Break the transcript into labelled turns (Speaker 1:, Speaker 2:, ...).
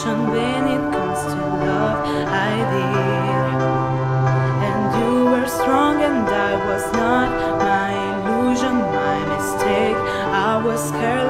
Speaker 1: passion when it comes to love I did. And you were strong and I was not. My illusion, my mistake I was careless.